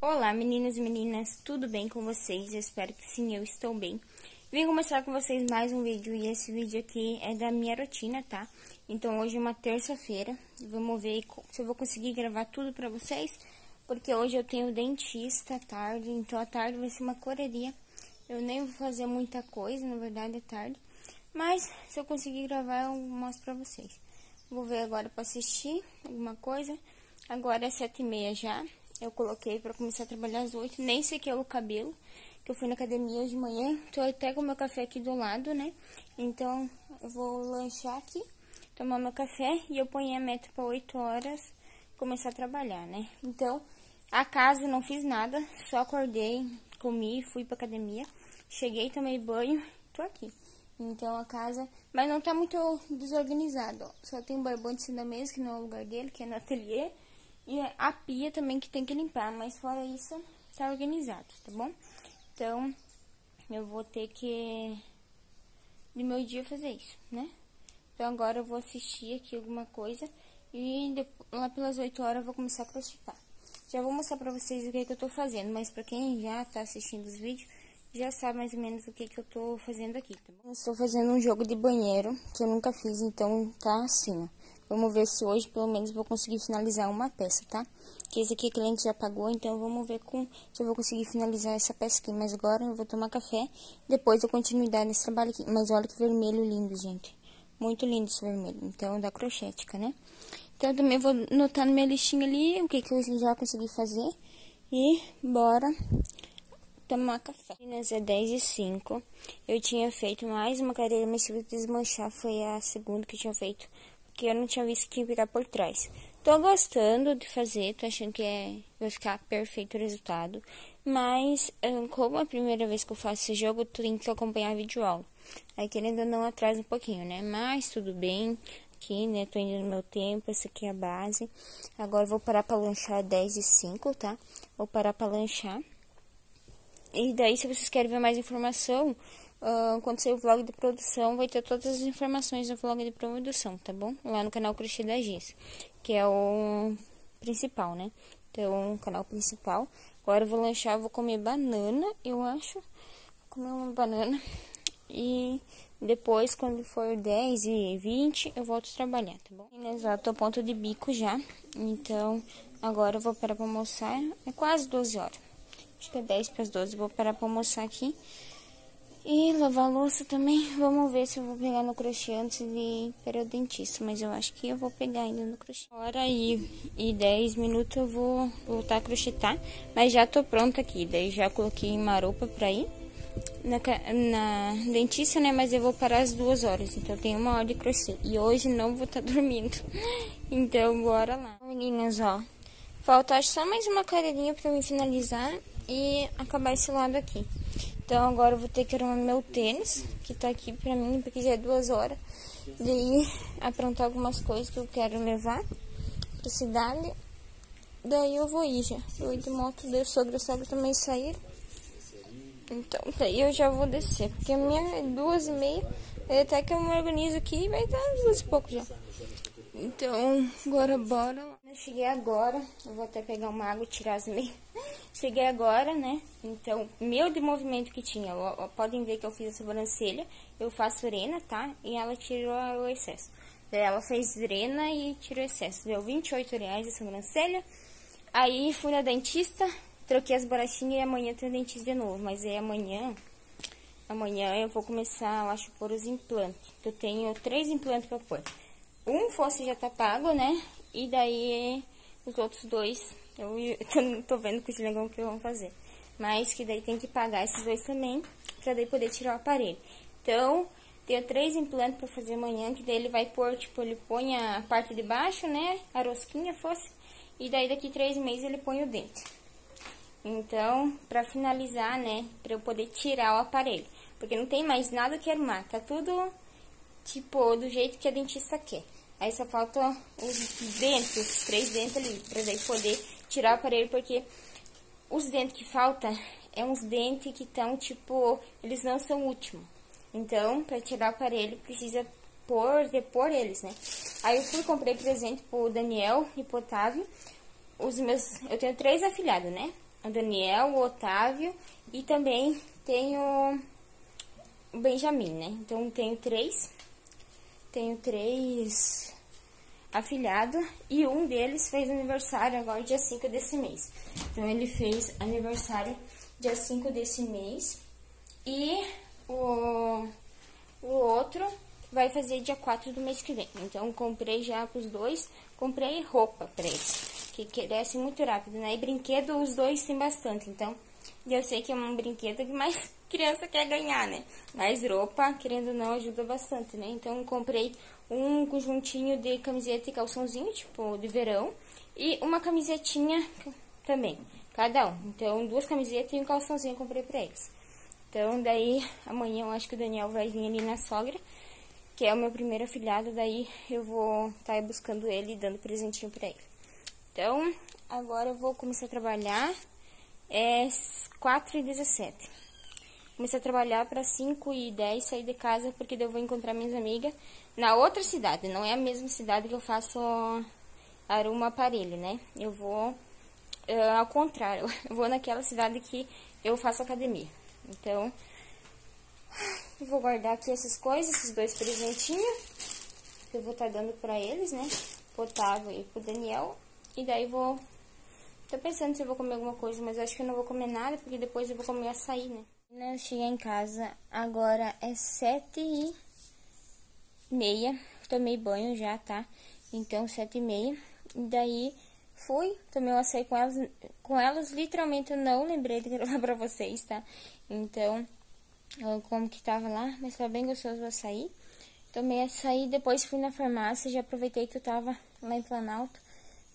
Olá meninos e meninas, tudo bem com vocês? Eu espero que sim, eu estou bem. Vim mostrar com vocês mais um vídeo e esse vídeo aqui é da minha rotina, tá? Então hoje é uma terça-feira, vamos ver se eu vou conseguir gravar tudo pra vocês, porque hoje eu tenho dentista à tarde, então à tarde vai ser uma correria. Eu nem vou fazer muita coisa, na verdade é tarde, mas se eu conseguir gravar eu mostro pra vocês. Vou ver agora pra assistir alguma coisa, agora é sete e meia já, eu coloquei pra começar a trabalhar às oito, nem sequer o cabelo, que eu fui na academia hoje de manhã, tô até com meu café aqui do lado, né? Então, eu vou lanchar aqui, tomar meu café e eu ponho a meta pra oito horas começar a trabalhar, né? Então, a casa não fiz nada, só acordei, comi, fui pra academia, cheguei, tomei banho, tô aqui. Então a casa, mas não tá muito desorganizado, ó. Só tem um barbante na mesa, que não é o lugar dele, que é no ateliê. E a pia também que tem que limpar, mas fora isso, tá organizado, tá bom? Então, eu vou ter que, no meu dia, fazer isso, né? Então, agora eu vou assistir aqui alguma coisa e depois, lá pelas 8 horas eu vou começar a crochetar. Já vou mostrar pra vocês o que, é que eu tô fazendo, mas pra quem já tá assistindo os vídeos, já sabe mais ou menos o que, que eu tô fazendo aqui, tá bom? Eu estou fazendo um jogo de banheiro, que eu nunca fiz, então tá assim, ó. Vamos ver se hoje, pelo menos, vou conseguir finalizar uma peça, tá? Que esse aqui cliente já pagou, então vamos ver com, se eu vou conseguir finalizar essa peça aqui. Mas agora eu vou tomar café, depois eu continuidade nesse trabalho aqui. Mas olha que vermelho lindo, gente. Muito lindo esse vermelho. Então, da crochética, né? Então, eu também vou notar na minha listinha ali o que, que eu já consegui fazer. E bora tomar café. Meninas, é 10 e 5. Eu tinha feito mais uma cadeira, mas tive que desmanchar. Foi a segunda que eu tinha feito que eu não tinha visto que ficar por trás. Tô gostando de fazer, tô achando que é, vai ficar perfeito o resultado. Mas, como é a primeira vez que eu faço esse jogo, eu tenho que acompanhar a videoaula. Aí, querendo ou não, atrasa um pouquinho, né? Mas, tudo bem. Aqui, né? Tô indo no meu tempo, essa aqui é a base. Agora, vou parar pra lanchar 10 e 5, tá? Vou parar pra lanchar. E daí, se vocês querem ver mais informação, Uh, quando sair o vlog de produção, vai ter todas as informações do vlog de produção, tá bom? Lá no canal Crochê da Giz, que é o principal, né? Então, o canal principal. Agora eu vou lanchar, vou comer banana, eu acho. Vou comer uma banana. E depois, quando for 10 e 20, eu volto trabalhar, tá bom? Exato, ponto de bico já. Então, agora eu vou parar pra almoçar. É quase 12 horas. Acho que é 10 para as 12. Vou parar pra almoçar aqui. E lavar louça também, vamos ver se eu vou pegar no crochê antes de ir para o dentista. Mas eu acho que eu vou pegar ainda no crochê. Hora e, e 10 minutos eu vou voltar a crochetar. Mas já tô pronta aqui, daí já coloquei maropa pra ir na, na dentista, né? Mas eu vou parar às duas horas, então eu tenho uma hora de crochê. E hoje não vou estar tá dormindo, então bora lá. Meninas, ó, falta só mais uma careirinha pra me finalizar e acabar esse lado aqui. Então agora eu vou ter que arrumar meu tênis, que tá aqui pra mim, porque já é duas horas. Daí aprontar algumas coisas que eu quero levar pra cidade. Daí eu vou ir já. Eu ir de moto, daí o sogro e o sogro também saíram. Então, daí eu já vou descer, porque a minha é duas e meia. Até que eu me organizo aqui, vai dar duas e pouco já. Então, agora bora. Eu cheguei agora, eu vou até pegar uma água e tirar as meias. Cheguei agora, né? Então, meu de movimento que tinha, ó, ó, podem ver que eu fiz a sobrancelha, eu faço drena, tá? E ela tirou o excesso. Daí ela fez drena e tirou o excesso. Deu 28 reais a sobrancelha. Aí fui na dentista, troquei as borrachinhas e amanhã tem dentista de novo. Mas aí amanhã, amanhã eu vou começar, eu acho, por os implantes. Eu tenho três implantes pra pôr. Um fosse já tá pago, né? E daí os outros dois, eu tô vendo com o Gilengão que vão fazer. Mas que daí tem que pagar esses dois também, pra daí poder tirar o aparelho. Então, tenho três implantes pra fazer amanhã, que daí ele vai pôr, tipo, ele põe a parte de baixo, né? A rosquinha fosse. E daí daqui três meses ele põe o dente. Então, pra finalizar, né? Pra eu poder tirar o aparelho. Porque não tem mais nada que arrumar. Tá tudo, tipo, do jeito que a dentista quer. Aí só falta os dentes, os três dentes ali, pra daí poder tirar o aparelho, porque os dentes que falta é uns dentes que estão, tipo, eles não são últimos. Então, pra tirar o aparelho, precisa pôr, depor eles, né? Aí eu fui, comprei presente pro Daniel e pro Otávio. Os meus, eu tenho três afilhados, né? o Daniel, o Otávio e também tenho o Benjamin, né? Então, tenho três. Tenho três afilhados e um deles fez aniversário agora dia 5 desse mês. Então, ele fez aniversário dia 5 desse mês e o, o outro vai fazer dia 4 do mês que vem. Então, comprei já pros dois, comprei roupa pra eles, que cresce muito rápido, né? E brinquedo, os dois têm bastante, então... eu sei que é um brinquedo que mais criança quer ganhar, né? Mas roupa, querendo ou não, ajuda bastante, né? Então, comprei um conjuntinho de camiseta e calçãozinho, tipo, de verão. E uma camisetinha também, cada um. Então, duas camisetas e um calçãozinho eu comprei pra eles. Então, daí, amanhã eu acho que o Daniel vai vir ali na sogra que é o meu primeiro afilhado, daí eu vou estar tá buscando ele e dando presentinho pra ele. Então, agora eu vou começar a trabalhar, é 4 e 17. Comecei a trabalhar para 5 e 10 sair de casa, porque eu vou encontrar minhas amigas na outra cidade, não é a mesma cidade que eu faço aruma aparelho, né? Eu vou uh, ao contrário, eu vou naquela cidade que eu faço academia. Então, vou guardar aqui essas coisas, esses dois presentinhos. Que eu vou estar tá dando pra eles, né? Pro Otávio e pro Daniel. E daí vou... Tô pensando se eu vou comer alguma coisa, mas eu acho que eu não vou comer nada, porque depois eu vou comer açaí, né? Eu cheguei em casa, agora é sete e meia. Tomei banho já, tá? Então, sete e meia. E daí, fui, tomei um açaí com elas. Com elas, literalmente, eu não lembrei de gravar pra vocês, tá? Então como que tava lá, mas tava bem gostoso o açaí. Tomei açaí, depois fui na farmácia, já aproveitei que eu tava lá em Planalto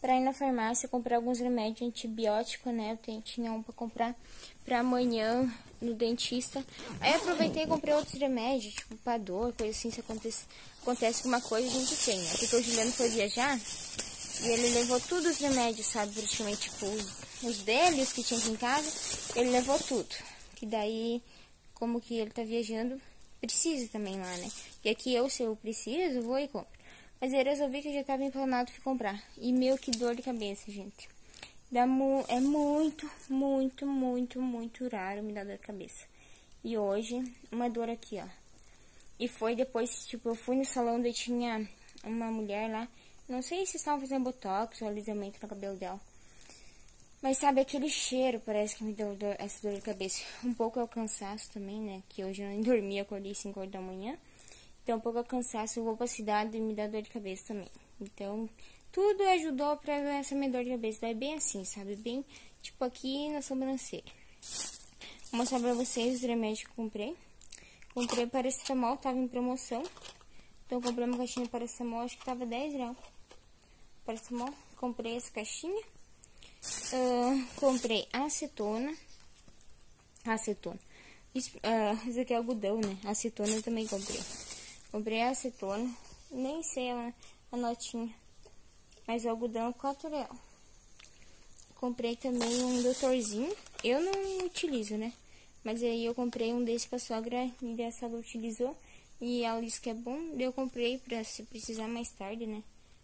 pra ir na farmácia comprar alguns remédios antibióticos, né? Eu tinha um pra comprar pra amanhã no dentista. Aí aproveitei e comprei outros remédios, tipo pra dor, coisa assim, se acontece, acontece alguma coisa, a gente tem. Né? Porque o Juliano foi viajar e ele levou todos os remédios, sabe? Praticamente, tipo, os, os dele, os que tinha aqui em casa, ele levou tudo. Que daí como que ele tá viajando, precisa também lá, né? E aqui eu, se eu preciso, vou e compro. Mas eu resolvi que já tava emplanado de comprar. E meu, que dor de cabeça, gente. Dá mu é muito, muito, muito, muito raro me dar dor de cabeça. E hoje, uma dor aqui, ó. E foi depois, tipo, eu fui no salão onde tinha uma mulher lá. Não sei se estavam fazendo botox ou alisamento no cabelo dela. Mas sabe, aquele cheiro parece que me deu dor, essa dor de cabeça. Um pouco é o cansaço também, né? Que hoje eu não dormi, acordei 5 horas da manhã. Então, um pouco é o cansaço, vou pra cidade e me dá dor de cabeça também. Então, tudo ajudou pra essa minha dor de cabeça. É bem assim, sabe? Bem, tipo, aqui na sobrancelha. Vou mostrar pra vocês os remédios que eu comprei. Comprei paracetamol, tava em promoção. Então, comprei uma caixinha de paracetamol, acho que tava 10 reais. Paracetamol, comprei essa caixinha. Uh, comprei acetona. Acetona. Isso, uh, isso aqui é algodão, né? Acetona eu também comprei. Comprei acetona. Nem sei a, a notinha. Mas o algodão é 4 real. Comprei também um doutorzinho. Eu não utilizo, né? Mas aí eu comprei um desse pra sogra e a sogra utilizou. E ela disse que é bom. Eu comprei pra se precisar mais tarde, né?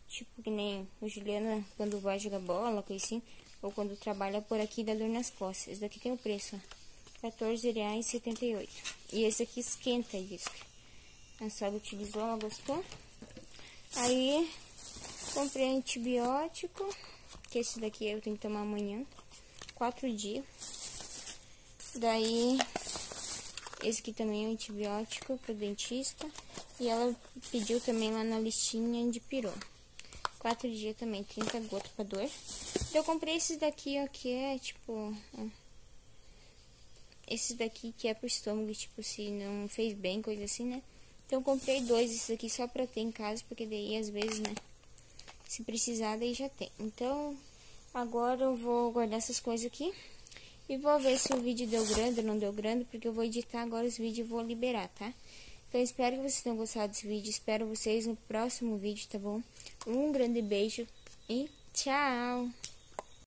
Tipo que nem o Juliana quando vai jogar bola, coisa assim ou quando trabalha por aqui dá dor nas costas. Esse daqui tem o preço, R$14,78. E esse aqui esquenta isso. A sogra utilizou, ela gostou. Aí, comprei antibiótico, que esse daqui eu tenho que tomar amanhã. Quatro dias. Daí, esse aqui também é um antibiótico pro dentista. E ela pediu também lá na listinha de pirô. Quatro dias também, 30 gotas pra dor. Eu comprei esses daqui, ó, que é tipo... Ó, esses daqui que é pro estômago, tipo, se não fez bem, coisa assim, né? Então eu comprei dois desses aqui só pra ter em casa, porque daí às vezes, né? Se precisar, daí já tem. Então, agora eu vou guardar essas coisas aqui. E vou ver se o vídeo deu grande ou não deu grande, porque eu vou editar agora os vídeos e vou liberar, tá? Então, espero que vocês tenham gostado desse vídeo. Espero vocês no próximo vídeo, tá bom? Um grande beijo e tchau!